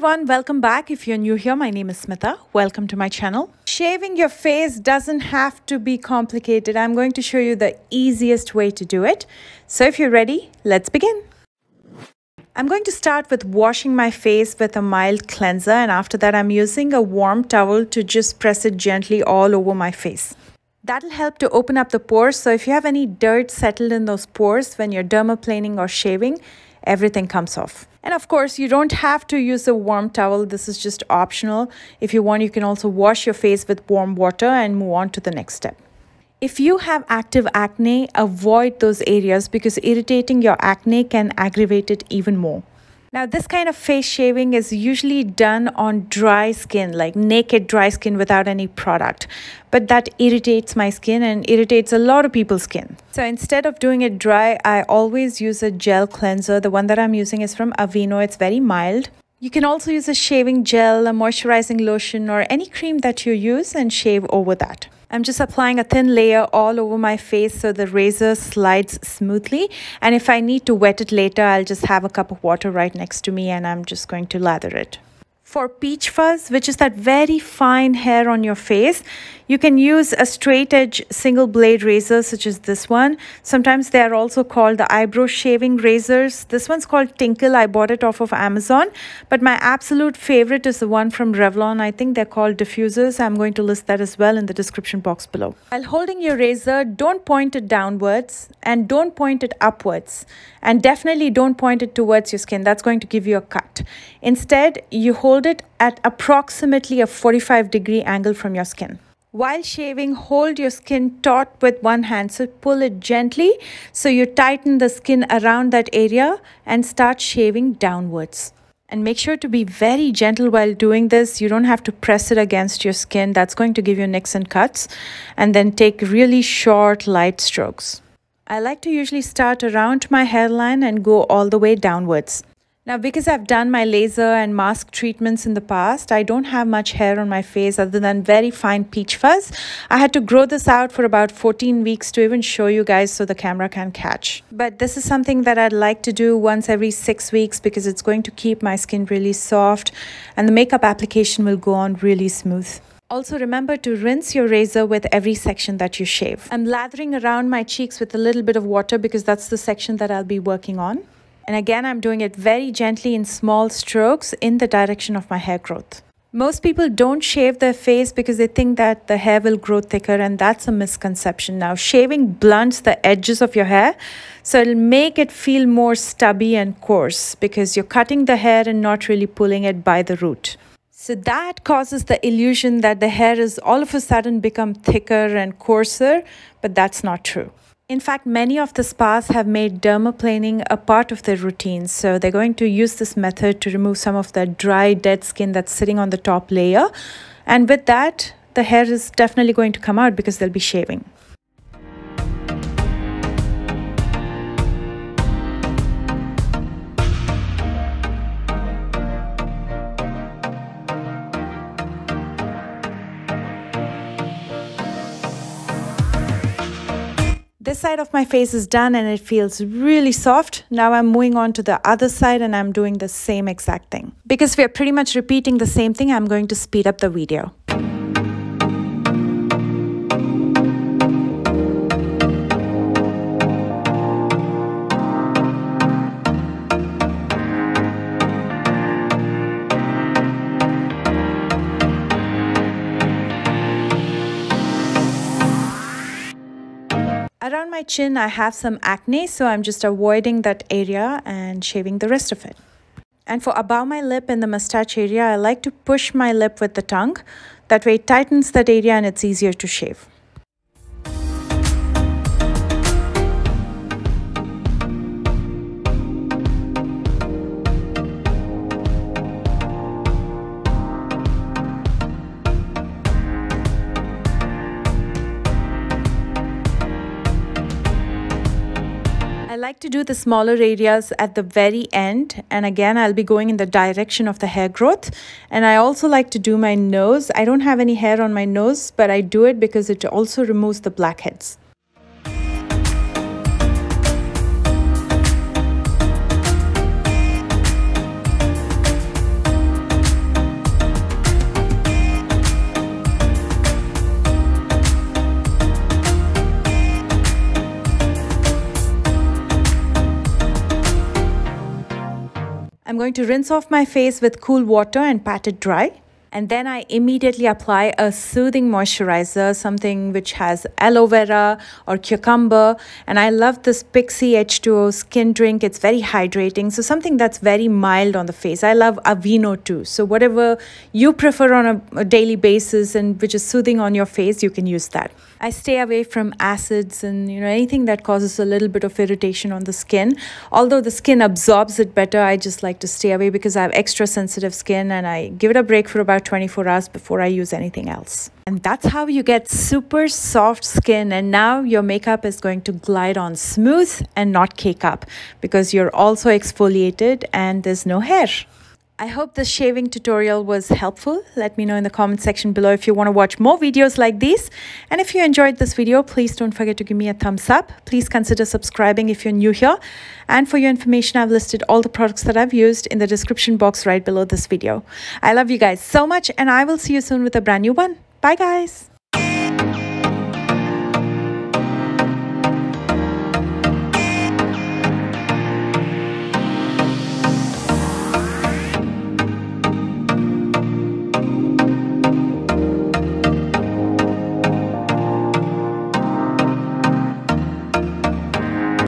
everyone, welcome back. If you're new here, my name is Smitha. Welcome to my channel. Shaving your face doesn't have to be complicated. I'm going to show you the easiest way to do it. So if you're ready, let's begin. I'm going to start with washing my face with a mild cleanser and after that I'm using a warm towel to just press it gently all over my face. That'll help to open up the pores so if you have any dirt settled in those pores when you're dermaplaning or shaving, everything comes off. And of course, you don't have to use a warm towel. This is just optional. If you want, you can also wash your face with warm water and move on to the next step. If you have active acne, avoid those areas because irritating your acne can aggravate it even more. Now, this kind of face shaving is usually done on dry skin, like naked dry skin without any product. But that irritates my skin and irritates a lot of people's skin. So instead of doing it dry, I always use a gel cleanser. The one that I'm using is from Aveeno. It's very mild. You can also use a shaving gel, a moisturizing lotion, or any cream that you use and shave over that. I'm just applying a thin layer all over my face so the razor slides smoothly. And if I need to wet it later, I'll just have a cup of water right next to me and I'm just going to lather it. For peach fuzz, which is that very fine hair on your face, you can use a straight edge single blade razor such as this one. Sometimes they are also called the eyebrow shaving razors. This one's called Tinkle. I bought it off of Amazon. But my absolute favorite is the one from Revlon. I think they're called defuzzers. I'm going to list that as well in the description box below. While holding your razor, don't point it downwards and don't point it upwards. And definitely don't point it towards your skin. That's going to give you a cut. Instead, you hold it at approximately a 45 degree angle from your skin. While shaving, hold your skin taut with one hand. So pull it gently so you tighten the skin around that area and start shaving downwards. And make sure to be very gentle while doing this. You don't have to press it against your skin. That's going to give you nicks and cuts. And then take really short, light strokes. I like to usually start around my hairline and go all the way downwards. Now, because I've done my laser and mask treatments in the past, I don't have much hair on my face other than very fine peach fuzz. I had to grow this out for about 14 weeks to even show you guys so the camera can catch. But this is something that I'd like to do once every six weeks because it's going to keep my skin really soft and the makeup application will go on really smooth. Also remember to rinse your razor with every section that you shave. I'm lathering around my cheeks with a little bit of water because that's the section that I'll be working on. And again, I'm doing it very gently in small strokes in the direction of my hair growth. Most people don't shave their face because they think that the hair will grow thicker and that's a misconception. Now, shaving blunts the edges of your hair, so it'll make it feel more stubby and coarse because you're cutting the hair and not really pulling it by the root. So that causes the illusion that the hair is all of a sudden become thicker and coarser, but that's not true. In fact, many of the spas have made dermaplaning a part of their routine. So they're going to use this method to remove some of the dry, dead skin that's sitting on the top layer. And with that, the hair is definitely going to come out because they'll be shaving. This side of my face is done and it feels really soft. Now I'm moving on to the other side and I'm doing the same exact thing. Because we are pretty much repeating the same thing, I'm going to speed up the video. Around my chin, I have some acne, so I'm just avoiding that area and shaving the rest of it. And for above my lip and the mustache area, I like to push my lip with the tongue. That way it tightens that area and it's easier to shave. Like to do the smaller areas at the very end. And again, I'll be going in the direction of the hair growth. And I also like to do my nose. I don't have any hair on my nose, but I do it because it also removes the blackheads. I'm going to rinse off my face with cool water and pat it dry and then I immediately apply a soothing moisturizer, something which has aloe vera or cucumber. And I love this Pixi H2O skin drink. It's very hydrating. So something that's very mild on the face. I love Aveeno too. So whatever you prefer on a, a daily basis and which is soothing on your face, you can use that. I stay away from acids and you know anything that causes a little bit of irritation on the skin. Although the skin absorbs it better, I just like to stay away because I have extra sensitive skin and I give it a break for about 24 hours before I use anything else. And that's how you get super soft skin and now your makeup is going to glide on smooth and not cake up because you're also exfoliated and there's no hair. I hope this shaving tutorial was helpful. Let me know in the comment section below if you want to watch more videos like these. And if you enjoyed this video, please don't forget to give me a thumbs up. Please consider subscribing if you're new here. And for your information, I've listed all the products that I've used in the description box right below this video. I love you guys so much and I will see you soon with a brand new one. Bye guys.